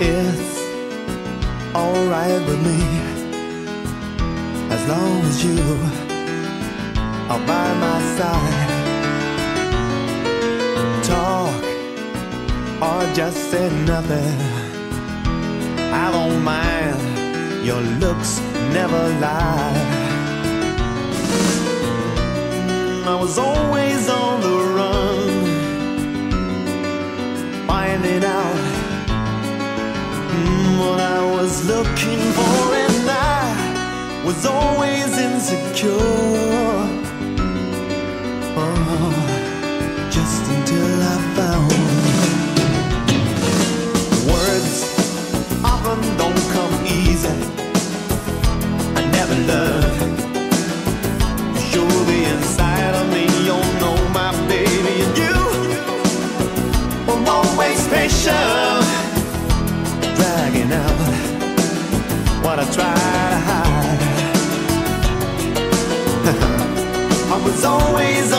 It's alright with me as long as you are by my side. Talk or just say nothing. I don't mind. Your looks never lie. I was always was looking for, and I was always insecure. Oh, just until I found words often don't come easy. I never learned. Show the inside of me, you know my baby, and you always patient, what I try to hide. I was always